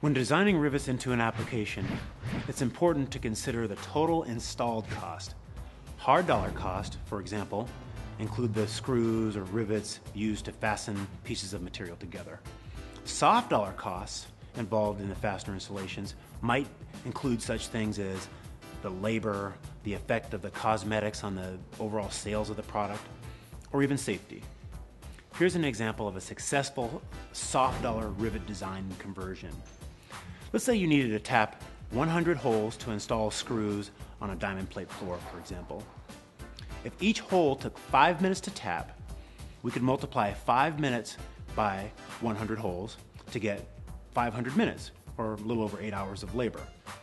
When designing rivets into an application, it's important to consider the total installed cost. Hard dollar cost, for example, include the screws or rivets used to fasten pieces of material together. Soft dollar costs involved in the fastener installations might include such things as the labor, the effect of the cosmetics on the overall sales of the product, or even safety. Here's an example of a successful soft dollar rivet design conversion. Let's say you needed to tap 100 holes to install screws on a diamond plate floor, for example. If each hole took five minutes to tap, we could multiply five minutes by 100 holes to get 500 minutes, or a little over eight hours of labor.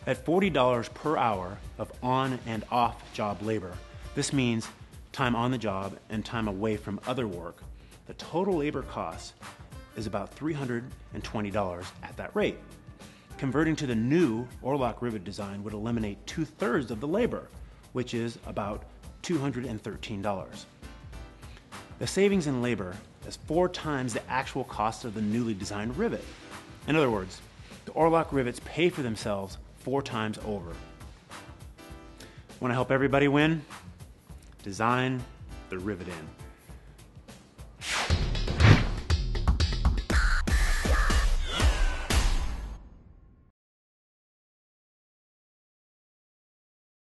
At $40 per hour of on and off job labor, this means time on the job and time away from other work. The total labor cost is about $320 at that rate. Converting to the new Orlock rivet design would eliminate two thirds of the labor, which is about $213. The savings in labor is four times the actual cost of the newly designed rivet. In other words, the Orlock rivets pay for themselves four times over. Want to help everybody win? Design the rivet in.